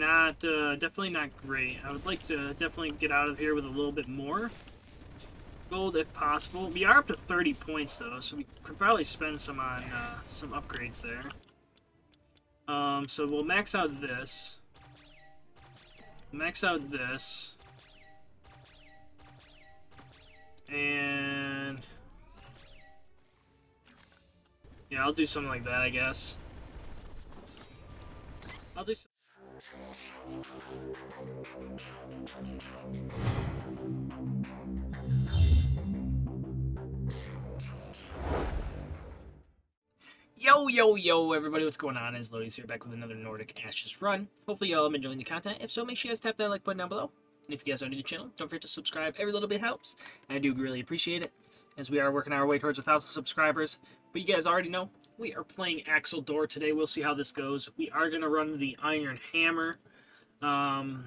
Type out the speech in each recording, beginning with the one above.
not, uh, definitely not great. I would like to definitely get out of here with a little bit more gold if possible. We are up to 30 points though, so we could probably spend some on uh, some upgrades there. Um, so we'll max out this. Max out this. And... Yeah, I'll do something like that, I guess. I'll do Yo, yo, yo, everybody, what's going on? It's Lodious here back with another Nordic Ashes run. Hopefully y'all have enjoying the content. If so, make sure you guys tap that like button down below. And if you guys are new to the channel, don't forget to subscribe. Every little bit helps. I do really appreciate it, as we are working our way towards a thousand subscribers. But you guys already know, we are playing Axeldor today. We'll see how this goes. We are going to run the Iron Hammer. Um,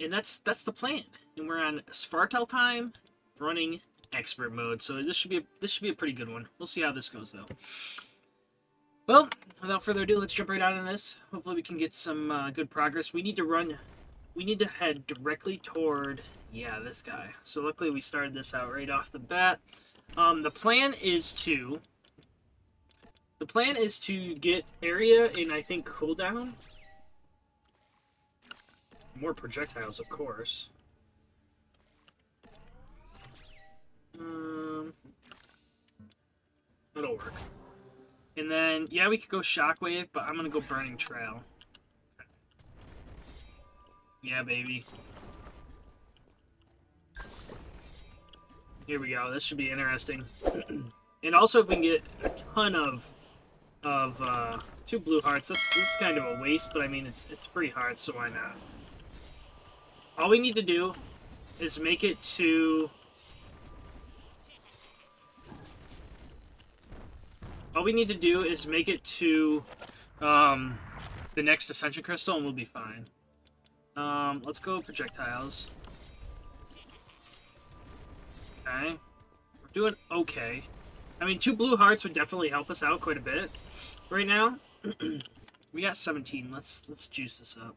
and that's that's the plan. And we're on Svartalfheim, running expert mode. So this should be a, this should be a pretty good one. We'll see how this goes though. Well, without further ado, let's jump right out on this. Hopefully we can get some uh, good progress. We need to run, we need to head directly toward, yeah, this guy. So luckily we started this out right off the bat. Um, the plan is to, the plan is to get area and I think cooldown. More projectiles, of course. Um, that'll work. And then, yeah, we could go Shockwave, but I'm gonna go Burning Trail. Yeah, baby. Here we go. This should be interesting. and also, if we can get a ton of of uh, two blue hearts, this, this is kind of a waste, but I mean, it's it's free hearts, so why not? All we need to do is make it to all we need to do is make it to um, the next Ascension Crystal and we'll be fine. Um, let's go projectiles. Okay. We're doing okay. I mean, two blue hearts would definitely help us out quite a bit right now. we got 17. Let's let's juice this up.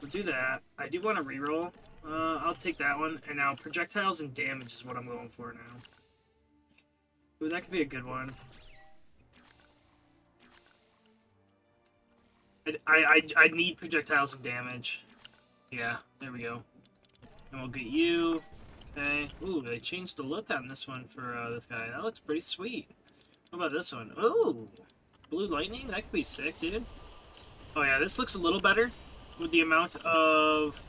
We'll do that. I do want to reroll. Uh, I'll take that one. And now projectiles and damage is what I'm going for now. Ooh, that could be a good one. I, I, I need projectiles and damage. Yeah, there we go. And we'll get you. Okay. Ooh, they changed the look on this one for uh, this guy. That looks pretty sweet. What about this one? Ooh, blue lightning? That could be sick, dude. Oh yeah, this looks a little better with the amount of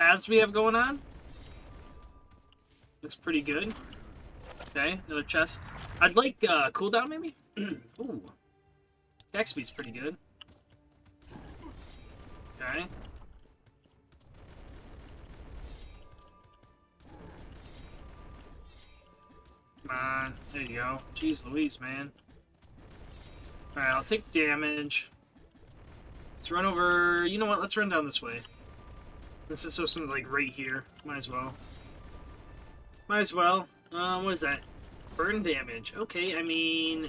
ads we have going on. Looks pretty good. Okay, another chest. I'd like uh, cooldown maybe? Ooh. Attack speed's pretty good. Okay. On. There you go. Jeez Louise, man. Alright, I'll take damage. Let's run over... You know what? Let's run down this way. This is so something like right here. Might as well. Might as well. Um, what is that? Burn damage. Okay, I mean...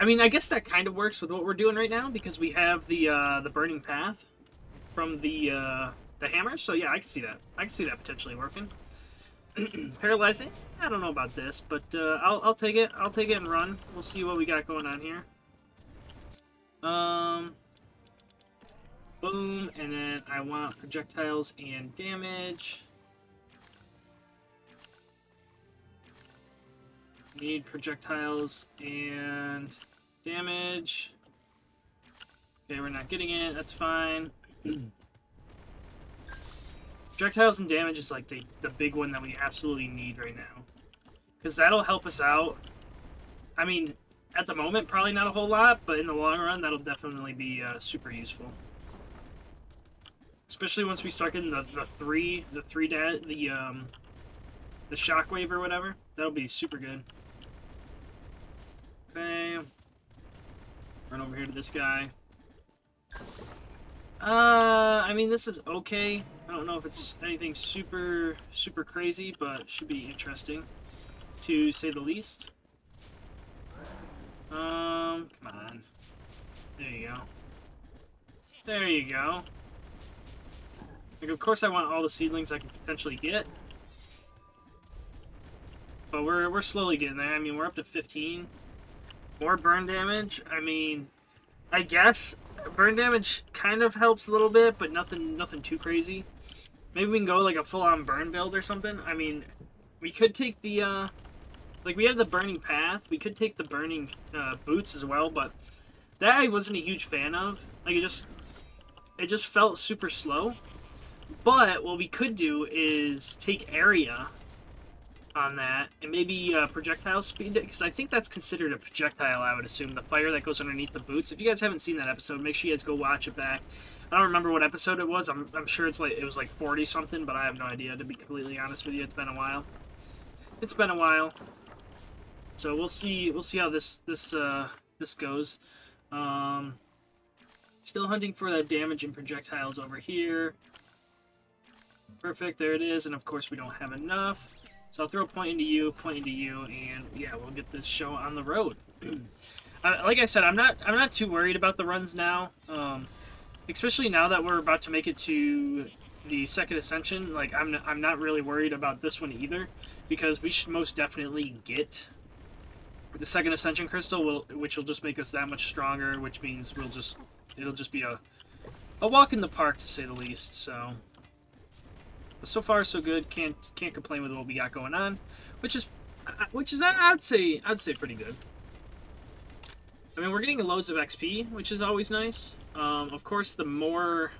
I mean, I guess that kind of works with what we're doing right now because we have the uh, the burning path from the uh, the hammer. So yeah, I can see that. I can see that potentially working. Paralyzing? I don't know about this, but uh, I'll I'll take it. I'll take it and run. We'll see what we got going on here. Um. Boom, and then I want projectiles and damage. Need projectiles and damage. Okay, we're not getting it. That's fine. projectiles and damage is like the, the big one that we absolutely need right now. Because that'll help us out. I mean, at the moment, probably not a whole lot, but in the long run, that'll definitely be uh, super useful. Especially once we start getting the, the three, the three, the, um, the shockwave or whatever. That'll be super good. Okay. Run over here to this guy. Uh, I mean, this is okay. I don't know if it's anything super, super crazy, but it should be interesting, to say the least. Um, come on. There you go. There you go. Like, of course I want all the seedlings I can potentially get. But we're, we're slowly getting there. I mean, we're up to 15. More burn damage. I mean, I guess burn damage kind of helps a little bit, but nothing nothing too crazy. Maybe we can go like a full-on burn build or something. I mean, we could take the, uh, like we have the burning path. We could take the burning uh, boots as well, but that I wasn't a huge fan of. Like it just, it just felt super slow. But what we could do is take area on that, and maybe uh, projectile speed, because I think that's considered a projectile, I would assume, the fire that goes underneath the boots. If you guys haven't seen that episode, make sure you guys go watch it back. I don't remember what episode it was. I'm, I'm sure it's like it was like 40 something, but I have no idea, to be completely honest with you. It's been a while. It's been a while. So we'll see we'll see how this this uh this goes. Um still hunting for that damage and projectiles over here. Perfect, there it is, and of course we don't have enough. So I'll throw a point into you, point into you, and yeah, we'll get this show on the road. uh, like I said, I'm not I'm not too worried about the runs now, um, especially now that we're about to make it to the second ascension. Like I'm I'm not really worried about this one either, because we should most definitely get the second ascension crystal, will, which will just make us that much stronger. Which means we'll just it'll just be a a walk in the park to say the least. So. But so far, so good. Can't can't complain with what we got going on, which is uh, which is I'd say I'd say pretty good. I mean, we're getting loads of XP, which is always nice. Um, of course, the more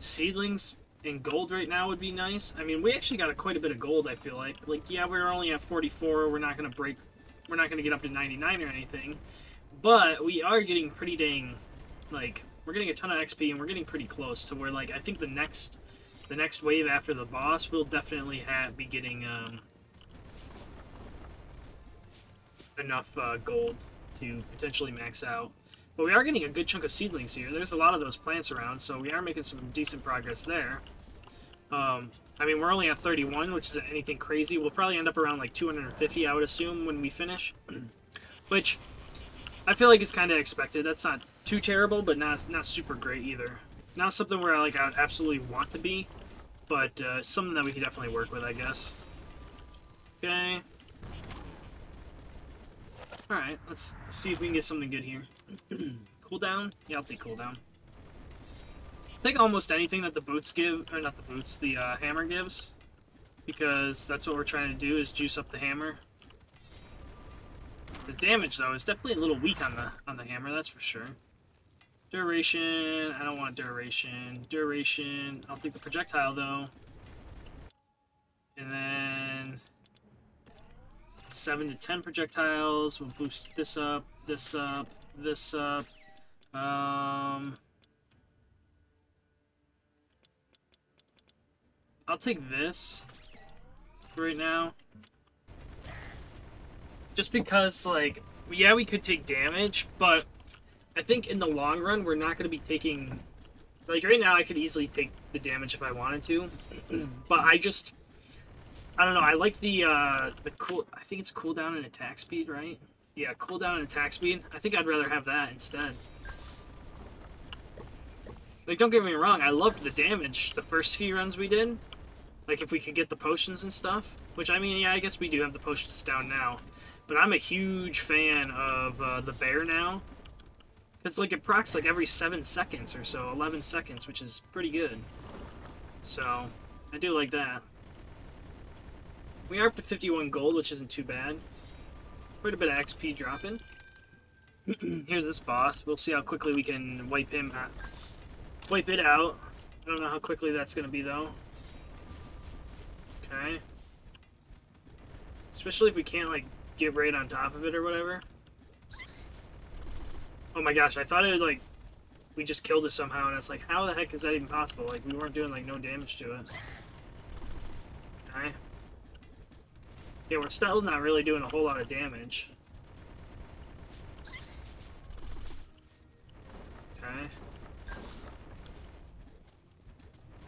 seedlings in gold right now would be nice. I mean, we actually got a, quite a bit of gold. I feel like, like yeah, we're only at 44. We're not gonna break. We're not gonna get up to 99 or anything, but we are getting pretty dang, like we're getting a ton of XP and we're getting pretty close to where like I think the next the next wave after the boss, we'll definitely have be getting um, enough uh, gold to potentially max out. But we are getting a good chunk of seedlings here. There's a lot of those plants around, so we are making some decent progress there. Um, I mean, we're only at 31, which isn't anything crazy. We'll probably end up around like 250, I would assume, when we finish. which I feel like is kind of expected. That's not too terrible, but not not super great either. Not something where like I would absolutely want to be, but uh, something that we can definitely work with, I guess. Okay. Alright, let's see if we can get something good here. cooldown? Yeah, I'll take cooldown. think almost anything that the boots give, or not the boots, the uh, hammer gives. Because that's what we're trying to do, is juice up the hammer. The damage, though, is definitely a little weak on the on the hammer, that's for sure. Duration, I don't want duration. Duration, I'll take the projectile though. And then 7 to 10 projectiles, we'll boost this up, this up, this up. Um, I'll take this right now. Just because, like, yeah, we could take damage, but I think in the long run, we're not going to be taking... Like, right now, I could easily take the damage if I wanted to. but I just... I don't know, I like the, uh, the cool... I think it's cooldown and attack speed, right? Yeah, cooldown and attack speed. I think I'd rather have that instead. Like, don't get me wrong, I loved the damage the first few runs we did. Like, if we could get the potions and stuff. Which, I mean, yeah, I guess we do have the potions down now. But I'm a huge fan of uh, the bear now. Because, like, it procs, like, every 7 seconds or so, 11 seconds, which is pretty good. So, I do like that. We are up to 51 gold, which isn't too bad. Quite a bit of XP dropping. Here's this boss. We'll see how quickly we can wipe him out. Wipe it out. I don't know how quickly that's going to be, though. Okay. Especially if we can't, like, get right on top of it or whatever. Oh my gosh, I thought it would, like, we just killed it somehow, and it's like, how the heck is that even possible? Like, we weren't doing, like, no damage to it. Okay. Yeah, we're still not really doing a whole lot of damage. Okay.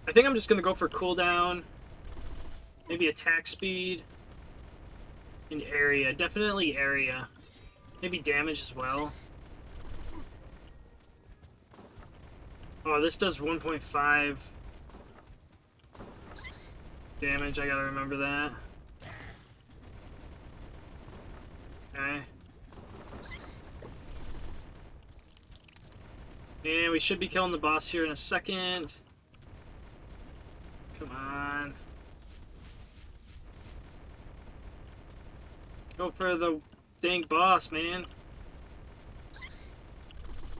I think I'm just gonna go for cooldown. Maybe attack speed. And area. Definitely area. Maybe damage as well. Oh, this does 1.5 damage. I gotta remember that. Okay. And we should be killing the boss here in a second. Come on. Go for the dang boss, man.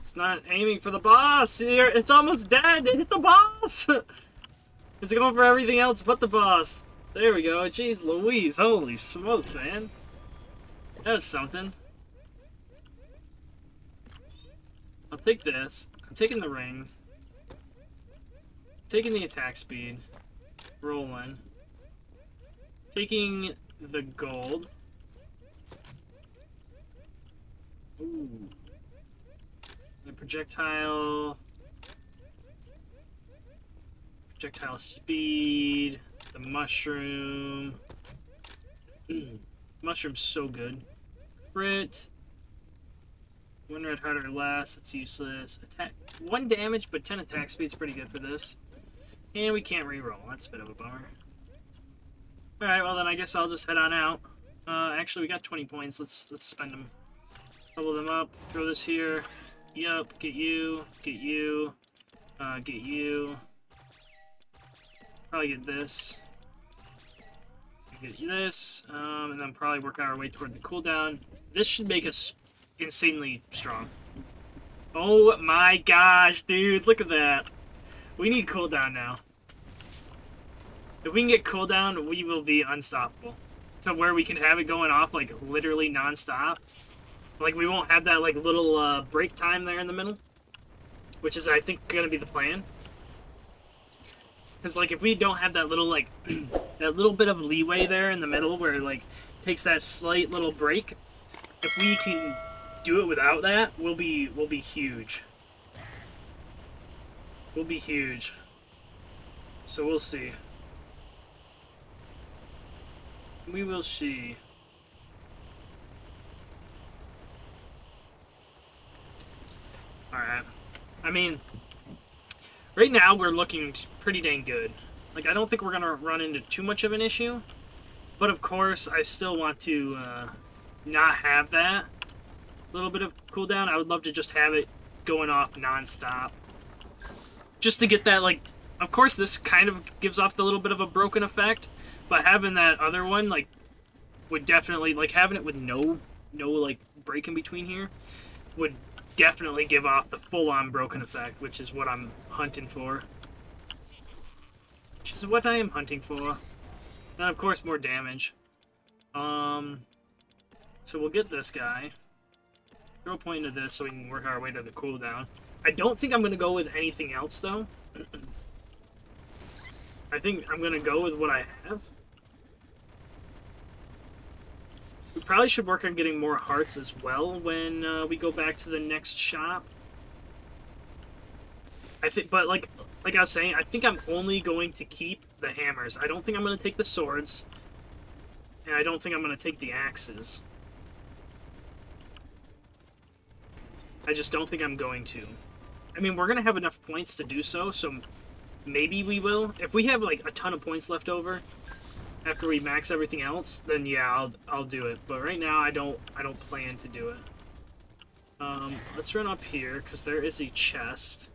It's not aiming for the boss. It's almost dead. It hit the boss. it's going for everything else but the boss. There we go. Jeez Louise. Holy smokes, man. That was something. I'll take this. I'm taking the ring. Taking the attack speed. Rolling. Taking the gold. Ooh. The projectile. Projectile speed. The mushroom. Mushroom's so good. Crit. One red heart or less, it's useless. Attack one damage, but 10 attack speed's pretty good for this. And we can't re-roll. That's a bit of a bummer. Alright, well then I guess I'll just head on out. Uh, actually, we got 20 points. Let's let's spend them. Double them up. Throw this here. Yup. Get you. Get you. Uh, get you. Probably get this. Get this. Um, and then probably work our way toward the cooldown. This should make us insanely strong. Oh my gosh, dude, look at that. We need cooldown now. If we can get cooldown, we will be unstoppable. To where we can have it going off, like, literally non-stop. Like, we won't have that, like, little uh, break time there in the middle. Which is, I think, going to be the plan. Because, like, if we don't have that little, like, that little bit of leeway there in the middle where, like, takes that slight little break, if we can do it without that, we'll be we'll be huge. We'll be huge. So we'll see. We will see. Alright. I mean, right now we're looking pretty dang good. Like, I don't think we're going to run into too much of an issue. But of course, I still want to uh, not have that little bit of cooldown. I would love to just have it going off non-stop. Just to get that, like, of course this kind of gives off the little bit of a broken effect, but having that other one, like, would definitely, like, having it with no, no, like, break in between here, would definitely give off the full-on broken effect, which is what I'm hunting for. Which is what I am hunting for. And, of course, more damage. Um, so we'll get this guy. Throw a point into this so we can work our way to the cooldown. I don't think I'm going to go with anything else, though. I think I'm going to go with what I have. We probably should work on getting more hearts as well when uh, we go back to the next shop. I think, but like, like I was saying, I think I'm only going to keep the hammers. I don't think I'm going to take the swords, and I don't think I'm going to take the axes. I just don't think I'm going to. I mean, we're going to have enough points to do so, so maybe we will. If we have, like, a ton of points left over after we max everything else, then yeah, I'll, I'll do it. But right now, I don't, I don't plan to do it. Um, let's run up here, because there is a chest.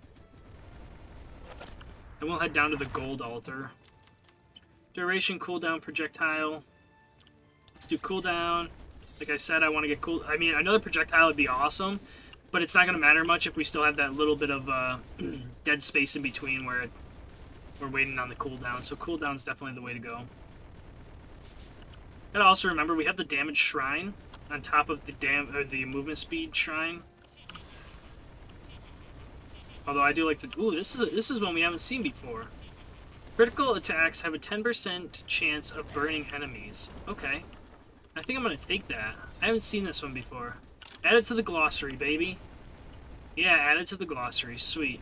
Then we'll head down to the gold altar. Duration, cooldown, projectile. Let's do cooldown. Like I said, I want to get cool. I mean, another projectile would be awesome, but it's not going to matter much if we still have that little bit of uh, dead space in between where we're waiting on the cooldown. So cooldown's definitely the way to go. And also remember, we have the damage shrine on top of the dam or the movement speed shrine. Although I do like the ooh, this is a, this is one we haven't seen before. Critical attacks have a 10% chance of burning enemies. Okay. I think I'm gonna take that. I haven't seen this one before. Add it to the glossary, baby. Yeah, add it to the glossary. Sweet.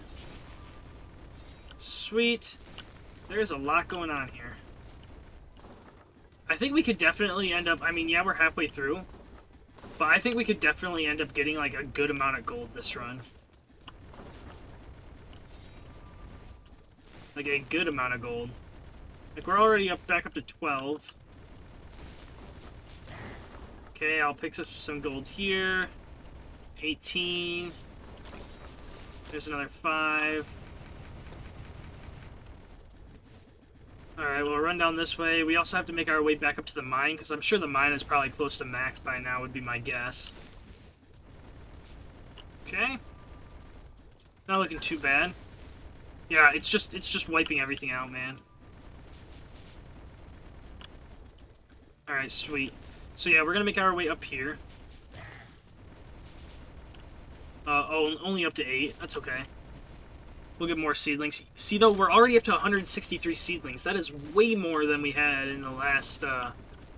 Sweet. There's a lot going on here. I think we could definitely end up... I mean, yeah, we're halfway through. But I think we could definitely end up getting, like, a good amount of gold this run. like a good amount of gold. Like we're already up back up to 12. Okay, I'll pick up some gold here. 18. There's another 5. Alright, we'll run down this way. We also have to make our way back up to the mine, because I'm sure the mine is probably close to max by now, would be my guess. Okay. Not looking too bad. Yeah, it's just it's just wiping everything out, man. Alright, sweet. So yeah, we're gonna make our way up here. Uh, oh, only up to 8. That's okay. We'll get more seedlings. See, though, we're already up to 163 seedlings. That is way more than we had in the last, uh,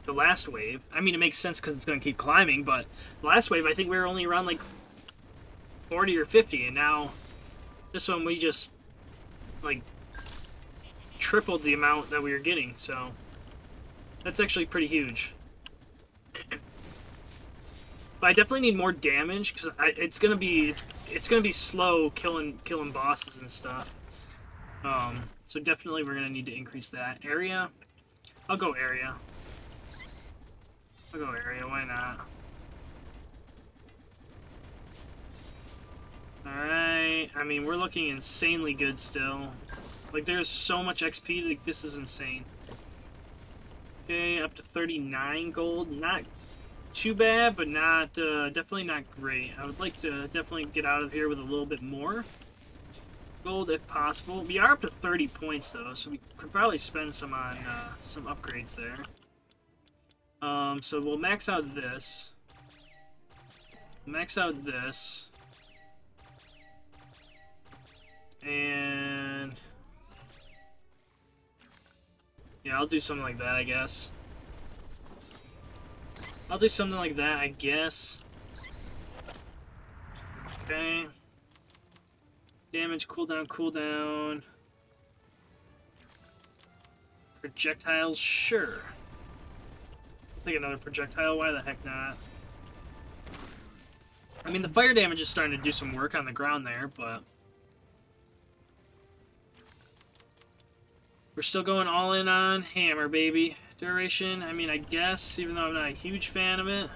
the last wave. I mean, it makes sense because it's going to keep climbing, but last wave, I think we were only around, like, 40 or 50, and now this one we just, like, tripled the amount that we were getting, so that's actually pretty huge. But I definitely need more damage because it's gonna be it's it's gonna be slow killing killing bosses and stuff. Um, so definitely we're gonna need to increase that area. I'll go area. I'll go area. Why not? Alright, I mean, we're looking insanely good still. Like, there's so much XP, like, this is insane. Okay, up to 39 gold. Not too bad, but not uh, definitely not great. I would like to definitely get out of here with a little bit more gold if possible. We are up to 30 points though, so we could probably spend some on uh, some upgrades there. Um, so we'll max out this. Max out this. And... Yeah, I'll do something like that, I guess. I'll do something like that, I guess. Okay. Damage, cooldown, cooldown. Projectiles, sure. I'll take another projectile, why the heck not? I mean, the fire damage is starting to do some work on the ground there, but... We're still going all in on hammer, baby duration. I mean, I guess, even though I'm not a huge fan of it,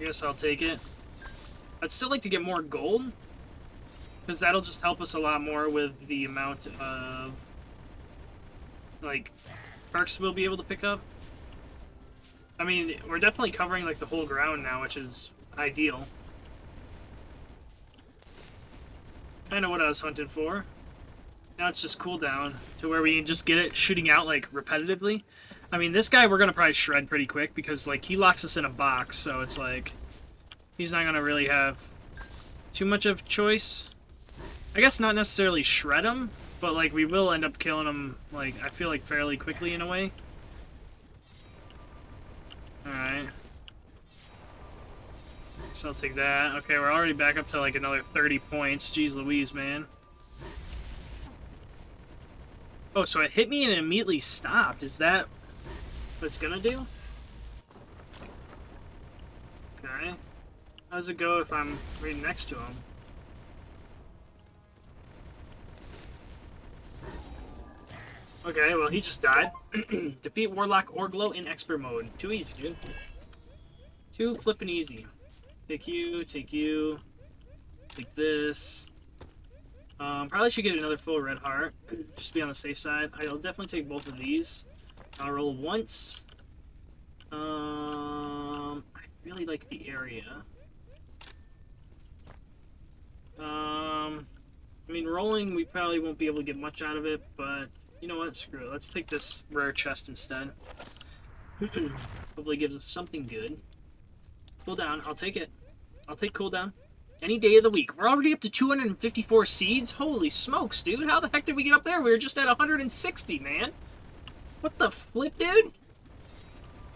I guess I'll take it. I'd still like to get more gold, because that'll just help us a lot more with the amount of, like, perks we'll be able to pick up. I mean, we're definitely covering, like, the whole ground now, which is ideal. Kind of what I was hunting for. Now it's just cooldown to where we can just get it shooting out like repetitively. I mean, this guy we're gonna probably shred pretty quick because like he locks us in a box, so it's like he's not gonna really have too much of choice. I guess not necessarily shred him, but like we will end up killing him like I feel like fairly quickly in a way. Alright. So I'll take that. Okay, we're already back up to like another 30 points. Jeez Louise, man. Oh, so it hit me and it immediately stopped. Is that what it's gonna do? Okay. How does it go if I'm right next to him? Okay, well, he just died. Defeat Warlock Orglow in Expert mode. Too easy, dude. Too flippin' easy. Take you, take you, take this, um, probably should get another full red heart, just to be on the safe side. I'll definitely take both of these. I'll roll once. Um, I really like the area. Um, I mean, rolling, we probably won't be able to get much out of it, but you know what? Screw it. Let's take this rare chest instead. Hopefully gives us something good. Cooldown. I'll take it. I'll take cooldown. Any day of the week. We're already up to 254 seeds? Holy smokes, dude. How the heck did we get up there? We were just at 160, man. What the flip, dude?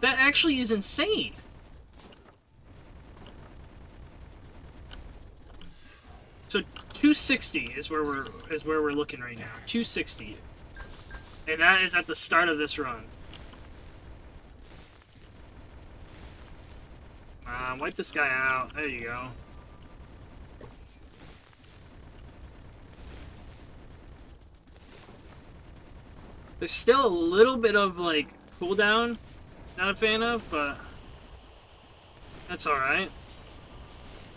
That actually is insane. So 260 is where we're is where we're looking right now. 260. And that is at the start of this run. Uh, wipe this guy out. There you go. There's still a little bit of, like, cooldown. Not a fan of, but that's alright.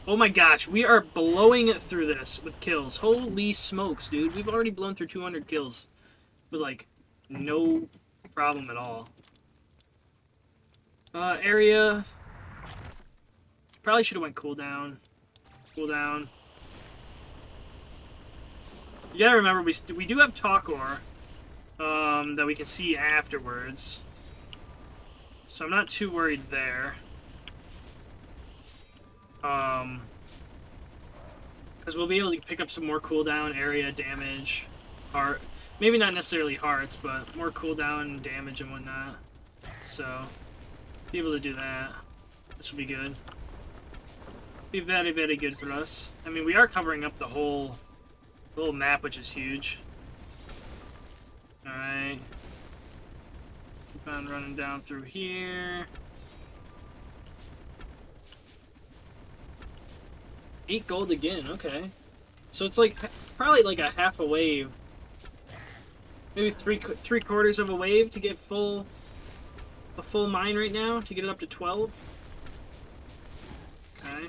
Oh my gosh, we are blowing it through this with kills. Holy smokes, dude. We've already blown through 200 kills with, like, no problem at all. Uh, area. Probably should have went cooldown. Cooldown. You gotta remember, we, we do have Talkor um, that we can see afterwards. So I'm not too worried there. Um, because we'll be able to pick up some more cooldown, area, damage, heart. Maybe not necessarily hearts, but more cooldown, damage, and whatnot. So, be able to do that. This will be good. Be very, very good for us. I mean, we are covering up the whole, the whole map, which is huge. Alright. Keep on running down through here. Eight gold again, okay. So it's like, probably like a half a wave. Maybe three three quarters of a wave to get full, a full mine right now, to get it up to 12. Okay.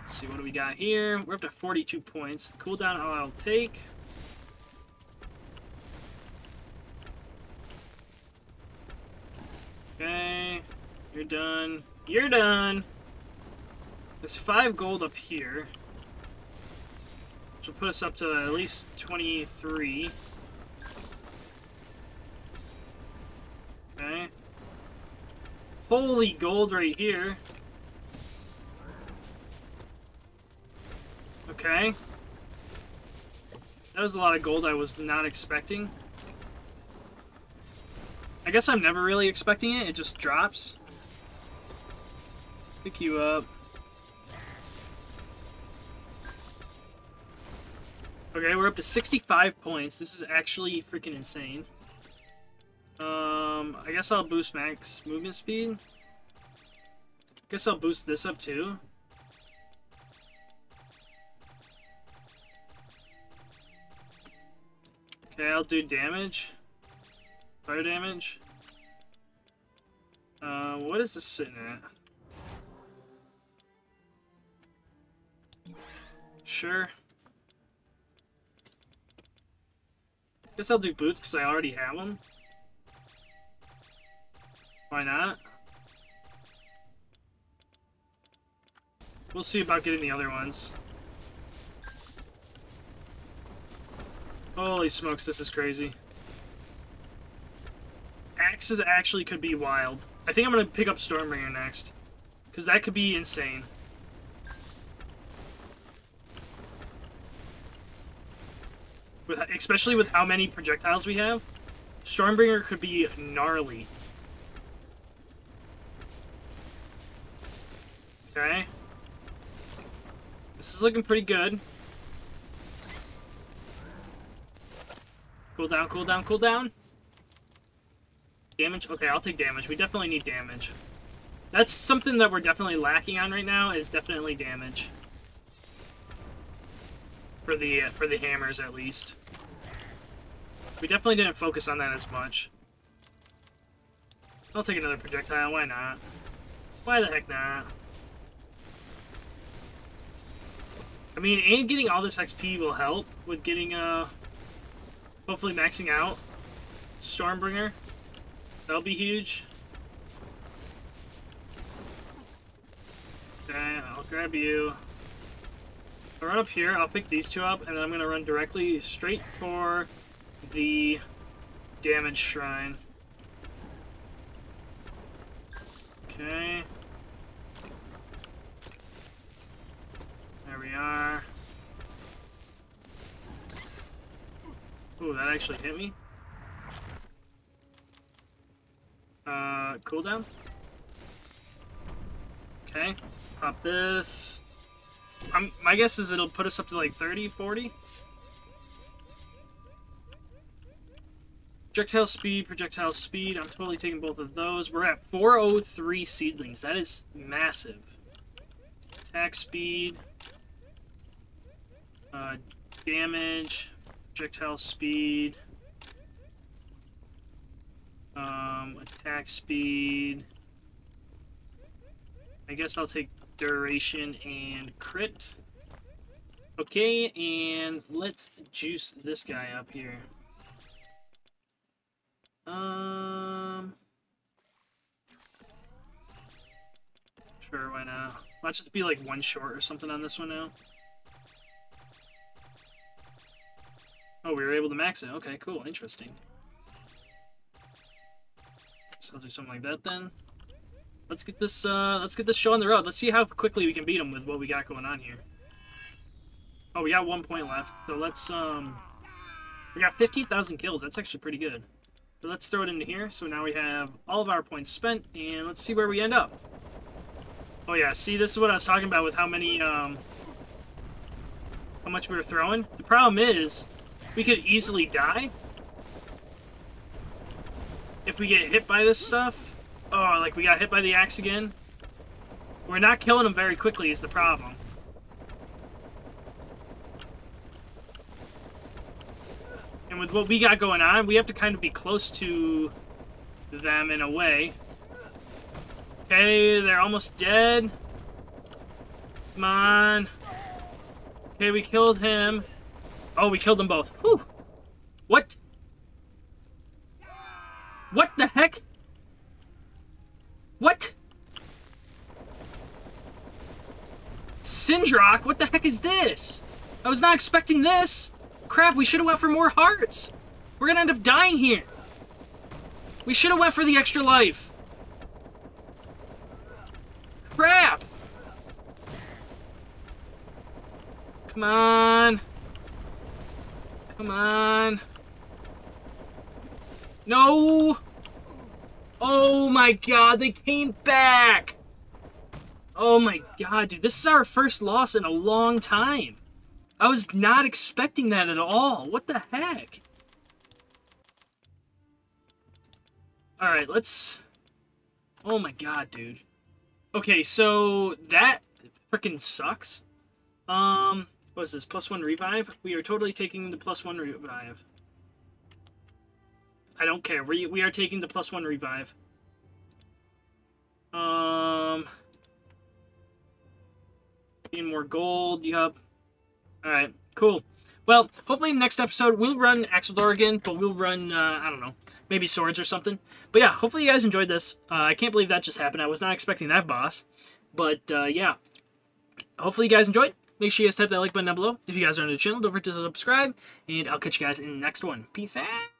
Let's see, what do we got here? We're up to 42 points. Cooldown I'll take. Okay, you're done. You're done! There's five gold up here. Which will put us up to at least 23. Okay. Holy gold right here. Okay. That was a lot of gold I was not expecting. I guess I'm never really expecting it, it just drops. Pick you up. Okay, we're up to 65 points. This is actually freaking insane. Um, I guess I'll boost max movement speed. Guess I'll boost this up too. Okay, I'll do damage. Fire damage. Uh, what is this sitting at? Sure. Guess I'll do boots because I already have them. Why not? We'll see about getting the other ones. Holy smokes, this is crazy. Axes actually could be wild. I think I'm going to pick up Stormbringer next. Because that could be insane. with especially with how many projectiles we have, Stormbringer could be gnarly. Okay. This is looking pretty good. Cool down, cool down, cool down. Damage? Okay, I'll take damage. We definitely need damage. That's something that we're definitely lacking on right now, is definitely damage. For the, for the hammers, at least. We definitely didn't focus on that as much. I'll take another projectile, why not? Why the heck not? I mean, and getting all this XP will help with getting, uh, hopefully maxing out Stormbringer. That'll be huge. Okay, I'll grab you. I'll run up here, I'll pick these two up, and then I'm to run directly straight for the damage shrine. Okay. There we are. Ooh, that actually hit me. Uh, cooldown? Okay, pop this. I'm, my guess is it'll put us up to like 30, 40? Projectile speed, projectile speed. I'm totally taking both of those. We're at 403 seedlings. That is massive. Attack speed. Uh, damage. Projectile speed. Um, attack speed. I guess I'll take duration and crit. Okay, and let's juice this guy up here. Um... Sure, why not? Let's just be like one short or something on this one now. Oh, we were able to max it. Okay, cool. Interesting. So I'll do something like that then. Let's get this, uh, let's get this show on the road. Let's see how quickly we can beat him with what we got going on here. Oh, we got one point left. So let's, um... We got 15,000 kills. That's actually pretty good. So let's throw it into here. So now we have all of our points spent, and let's see where we end up. Oh yeah, see, this is what I was talking about with how many, um... How much we were throwing. The problem is, we could easily die. If we get hit by this stuff. Oh, like we got hit by the axe again. We're not killing them very quickly is the problem. And with what we got going on, we have to kind of be close to them in a way. Okay, they're almost dead. Come on. Okay, we killed him. Oh, we killed them both. Whew. What? What the heck? What? Sindrock, what the heck is this? I was not expecting this. Crap, we should have went for more hearts. We're gonna end up dying here. We should have went for the extra life. Crap! Come on. Come on. No! Oh my god, they came back! Oh my god, dude, this is our first loss in a long time. I was not expecting that at all. What the heck? Alright, let's... Oh my god, dude. Okay, so that freaking sucks. Um, what is this? Plus one revive? We are totally taking the plus one revive. I don't care. We, we are taking the plus one revive. Um... Need more gold. Yup. Alright, cool. Well, hopefully next episode we'll run Axeldor again, but we'll run, uh, I don't know, maybe swords or something. But yeah, hopefully you guys enjoyed this. Uh, I can't believe that just happened. I was not expecting that boss. But, uh, yeah. Hopefully you guys enjoyed. Make sure you guys tap that like button down below. If you guys are new to the channel, don't forget to subscribe. And I'll catch you guys in the next one. Peace out.